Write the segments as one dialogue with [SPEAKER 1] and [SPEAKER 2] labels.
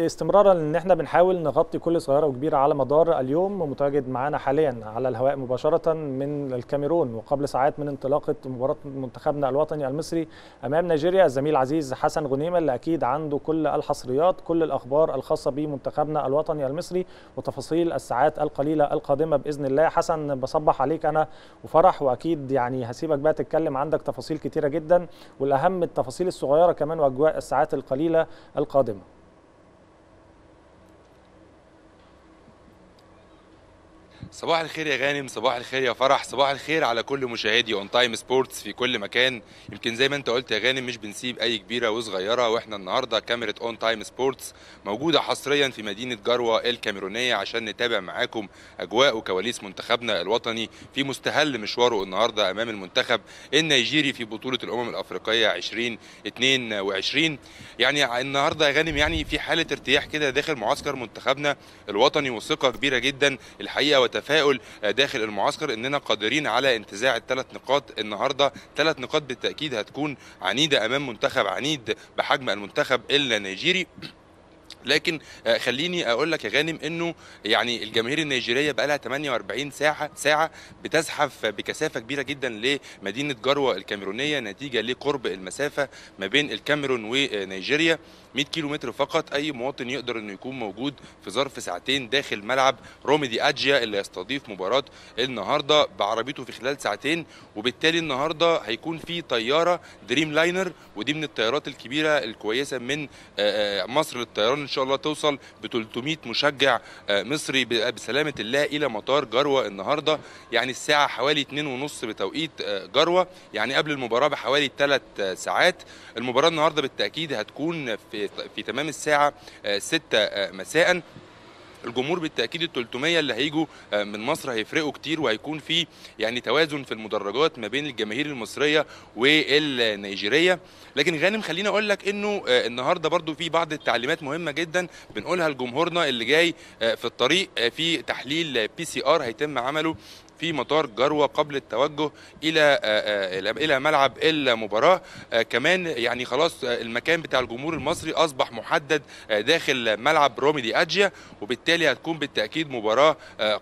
[SPEAKER 1] استمرارا إن إحنا بنحاول نغطي كل صغيرة وكبيرة على مدار اليوم متواجد معانا حاليا على الهواء مباشرة من الكاميرون وقبل ساعات من انطلاقة مباراة منتخبنا الوطني المصري أمام نيجيريا الزميل العزيز حسن غنيمة اللي أكيد عنده كل الحصريات كل الأخبار الخاصة بمنتخبنا الوطني المصري وتفاصيل الساعات القليلة القادمة بإذن الله. حسن بصبح عليك أنا وفرح وأكيد يعني هسيبك بقى تتكلم عندك تفاصيل كتيرة جدا والأهم التفاصيل الصغيرة كمان وأجواء الساعات القليلة القادمة.
[SPEAKER 2] صباح الخير يا غانم صباح الخير يا فرح صباح الخير على كل مشاهدي اون تايم سبورتس في كل مكان. يمكن زي ما انت قلت يا غانم مش بنسيب أي كبيرة وصغيرة وإحنا النهارده كاميرا اون تايم سبورتس موجودة حصريا في مدينة جاروا الكاميرونية عشان نتابع معاكم أجواء وكواليس منتخبنا الوطني في مستهل مشواره النهارده أمام المنتخب النيجيري في بطولة الأمم الأفريقية 2022 يعني النهارده يا غانم يعني في حالة ارتياح كده داخل معسكر منتخبنا الوطني وثقة كبيرة جدا. الحقيقة وتفاؤل داخل المعسكر إننا قادرين على انتزاع الثلاث نقاط النهارده. ثلاث نقاط بالتأكيد هتكون عنيدة أمام منتخب عنيد بحجم المنتخب النيجيري. لكن خليني أقول لك يا غانم إنه يعني الجماهير النيجيرية بقى لها 48 ساعة ساعة بتزحف بكثافة كبيرة جدا لمدينة جروة الكاميرونية نتيجة لقرب المسافة ما بين الكاميرون ونيجيريا 100 كيلو متر فقط أي مواطن يقدر إنه يكون موجود في ظرف ساعتين داخل ملعب روميدي أجيا اللي يستضيف مباراة النهارده بعربيته في خلال ساعتين وبالتالي النهارده هيكون في طيارة دريم لاينر ودي من الطيارات الكبيرة الكويسة من مصر للطيران إن شاء الله توصل ب 300 مشجع مصري بسلامة الله إلى مطار جروة النهارده. يعني الساعة حوالي 2:30 بتوقيت جروة. يعني قبل المباراة بحوالي 3 ساعات. المباراة النهارده بالتأكيد هتكون في في تمام الساعة 6 مساء. الجمهور بالتأكيد ال 300 اللي هيجوا من مصر هيفرقوا كتير وهيكون في يعني توازن في المدرجات ما بين الجماهير المصرية والنيجيرية. لكن غانم خليني أقول لك إنه النهارده برضو في بعض التعليمات مهمة جدا بنقولها لجمهورنا اللي جاي في الطريق في تحليل PCR هيتم عمله في مطار جاروا قبل التوجه إلى إلى ملعب المباراة. كمان يعني خلاص المكان بتاع الجمهور المصري أصبح محدد داخل ملعب رومدي أجيا وبالتالي هتكون بالتأكيد مباراة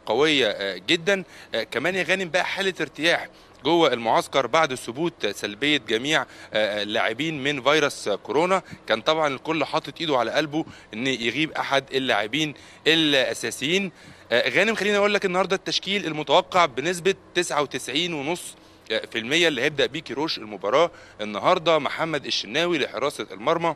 [SPEAKER 2] قوية جدا. كمان يا غانم بقى حالة ارتياح جوه المعسكر بعد ثبوت سلبية جميع اللاعبين من فيروس كورونا. كان طبعا الكل حاطط إيده على قلبه إن يغيب أحد اللاعبين الأساسيين. غانم خليني أقول لك النهارده التشكيل المتوقع بنسبة 99.5 في المية اللي هيبدأ بيه كيروش المباراة النهارده. محمد الشناوي لحراسة المرمى.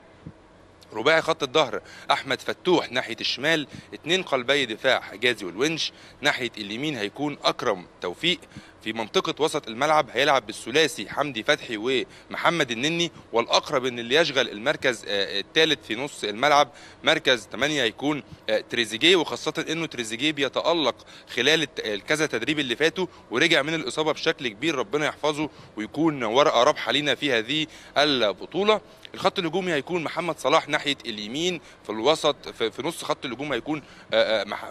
[SPEAKER 2] رباعي خط الظهر أحمد فتوح ناحية الشمال. اثنين قلبي دفاع حجازي والونش ناحية اليمين هيكون أكرم توفيق. في منطقة وسط الملعب هيلعب بالثلاثي حمدي فتحي ومحمد النني والأقرب إن اللي يشغل المركز الثالث في نص الملعب مركز 8 هيكون تريزيجيه وخاصة إنه تريزيجيه بيتألق خلال الكذا تدريب اللي فاتوا ورجع من الإصابة بشكل كبير ربنا يحفظه ويكون ورقة رابحة لينا في هذه البطولة. الخط الهجومي هيكون محمد صلاح ناحية اليمين في الوسط في, نص خط الهجوم هيكون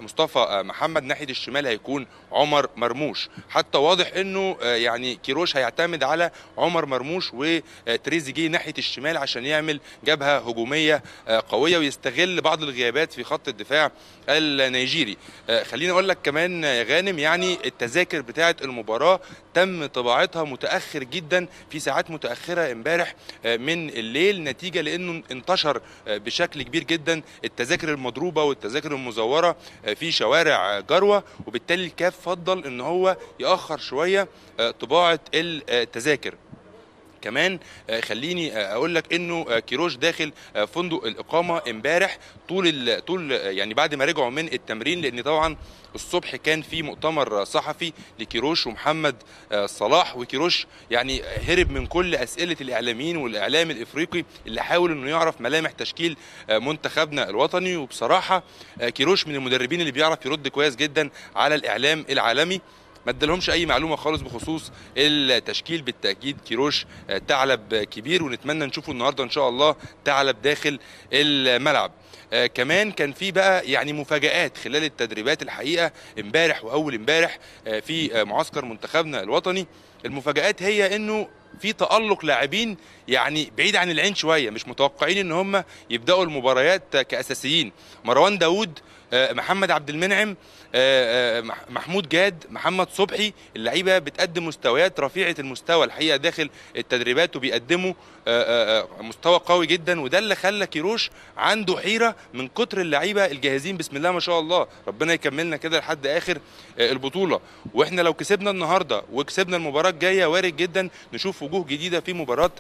[SPEAKER 2] مصطفى محمد ناحية الشمال هيكون عمر مرموش. حتى واضح إنه يعني كيروش هيعتمد على عمر مرموش وتريزيجيه ناحية الشمال عشان يعمل جبهة هجومية قوية ويستغل بعض الغيابات في خط الدفاع النيجيري. خليني أقول لك كمان يا غانم يعني التذاكر بتاعه المباراة تم طباعتها متأخر جدا في ساعات متأخرة امبارح من الليل نتيجة لأنه انتشر بشكل كبير جدا التذاكر المضروبة والتذاكر المزورة في شوارع جروة وبالتالي الكاف فضل إن هو يأخر شوية طباعة التذاكر. كمان خليني أقول لك إنه كيروش داخل فندق الإقامة امبارح طول طول يعني بعد ما رجعوا من التمرين لأن طبعا الصبح كان في مؤتمر صحفي لكيروش ومحمد صلاح. وكيروش يعني هرب من كل أسئلة الإعلاميين والإعلام الإفريقي اللي حاول إنه يعرف ملامح تشكيل منتخبنا الوطني. وبصراحة كيروش من المدربين اللي بيعرف يرد كويس جدا على الإعلام العالمي. ما ادالهمش أي معلومة خالص بخصوص التشكيل بالتأكيد. كيروش ثعلب كبير ونتمنى نشوفه النهارده إن شاء الله ثعلب داخل الملعب. آه كمان كان في بقى يعني مفاجآت خلال التدريبات الحقيقة امبارح وأول امبارح آه في آه معسكر منتخبنا الوطني. المفاجآت هي إنه في تألق لاعبين يعني بعيد عن العين شوية مش متوقعين إن هم يبدأوا المباريات كأساسيين. مروان داوود محمد عبد المنعم محمود جاد محمد صبحي اللعيبة بتقدم مستويات رفيعة المستوى الحقيقة داخل التدريبات وبيقدموا مستوى قوي جدا وده اللي خلى كيروش عنده حيرة من كتر اللعيبة الجاهزين. بسم الله ما شاء الله ربنا يكملنا كده لحد آخر البطولة. وإحنا لو كسبنا النهارده وكسبنا المباراة الجاية وارد جدا نشوف وجوه جديدة في مباراة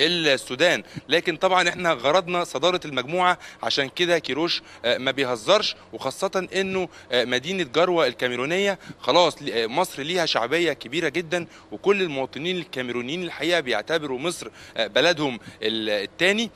[SPEAKER 2] السودان. لكن طبعا إحنا غرضنا صدارة المجموعة عشان كده كيروش ما بيهزرش. وخاصة إنه مدينة جروة الكاميرونية خلاص مصر ليها شعبية كبيرة جدا وكل المواطنين الكاميرونيين الحقيقة بيعتبروا مصر بلدهم الثاني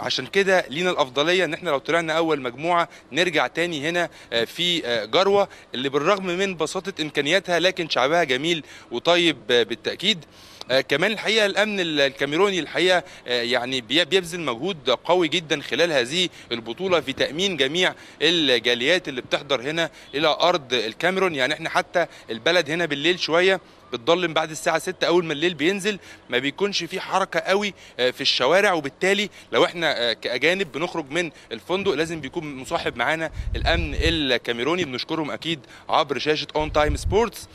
[SPEAKER 2] عشان كده لينا الأفضلية إن إحنا لو طلعنا أول مجموعة نرجع تاني هنا في جروة اللي بالرغم من بساطة إمكانياتها لكن شعبها جميل وطيب بالتأكيد. آه كمان الحقيقة الأمن الكاميروني الحقيقة آه يعني بيبذل مجهود قوي جدا خلال هذه البطولة في تأمين جميع الجاليات اللي بتحضر هنا إلى أرض الكاميرون. يعني إحنا حتى البلد هنا بالليل شوية بتضلم بعد الساعة 6 أول ما الليل بينزل ما بيكونش في حركة قوي في الشوارع. وبالتالي لو إحنا كأجانب بنخرج من الفندق لازم بيكون مصاحب معانا الأمن الكاميروني. بنشكرهم أكيد عبر شاشة ON Time Sports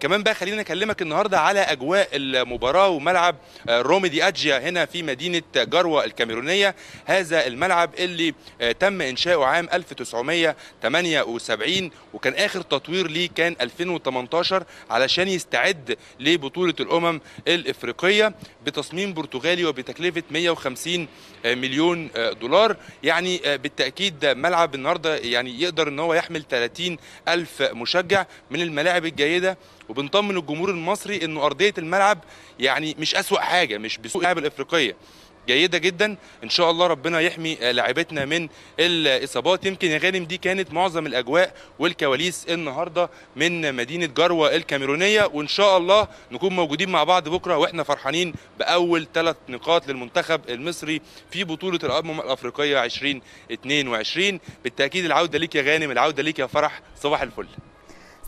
[SPEAKER 2] كمان بقى خلينا أكلمك النهاردة على أجواء المباراة. وملعب رومدي أدجيا هنا في مدينة جاروا الكاميرونية. هذا الملعب اللي تم إنشاؤه عام 1978 وكان آخر تطوير ليه كان 2018 علشان يستعد لبطولة الأمم الإفريقية بتصميم برتغالي وبتكلفة 150 مليون دولار. يعني بالتأكيد ملعب النهاردة يعني يقدر أن هو يحمل 30 ألف مشجع من الملاعب الجيدة. وبنطمن الجمهور المصري أنه أرضية الملعب يعني مش أسوأ حاجة مش بسوء اللعب الإفريقية. جيدة جدا. إن شاء الله ربنا يحمي لاعبتنا من الإصابات. يمكن يا غانم دي كانت معظم الأجواء والكواليس النهارده من مدينة جروة الكاميرونية. وإن شاء الله نكون موجودين مع بعض بكرة وإحنا فرحانين بأول ثلاث نقاط للمنتخب المصري في بطولة الأمم الأفريقية 2022 بالتأكيد العودة ليك يا غانم العودة ليك يا فرح. صباح الفل.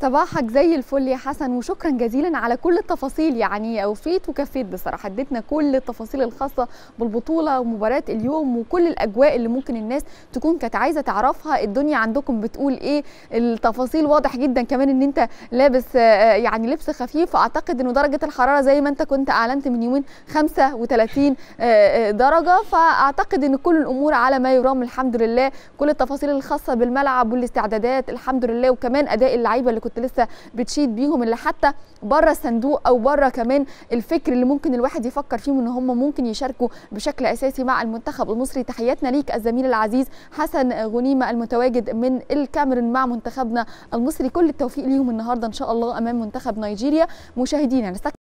[SPEAKER 3] صباحك زي الفل يا حسن وشكرا جزيلا على كل التفاصيل. يعني أوفيت وكفيت بصراحة اديتنا كل التفاصيل الخاصة بالبطولة ومباراة اليوم وكل الأجواء اللي ممكن الناس تكون كانت عايزة تعرفها. الدنيا عندكم بتقول إيه؟ التفاصيل واضح جدا كمان إن أنت لابس يعني لبس خفيف. أعتقد إنه درجة الحرارة زي ما أنت كنت أعلنت من يومين 35 درجة. فأعتقد إن كل الأمور على ما يرام الحمد لله. كل التفاصيل الخاصة بالملعب والاستعدادات الحمد لله. وكمان أداء اللعيبة اللي كنت لسه بتشيد بيهم اللي حتى بره الصندوق أو بره كمان الفكر اللي ممكن الواحد يفكر فيهم إن هم ممكن يشاركوا بشكل أساسي مع المنتخب المصري. تحياتنا ليك الزميل العزيز حسن غنيمة المتواجد من الكاميرون مع منتخبنا المصري. كل التوفيق ليهم النهارده إن شاء الله أمام منتخب نيجيريا. مشاهدينا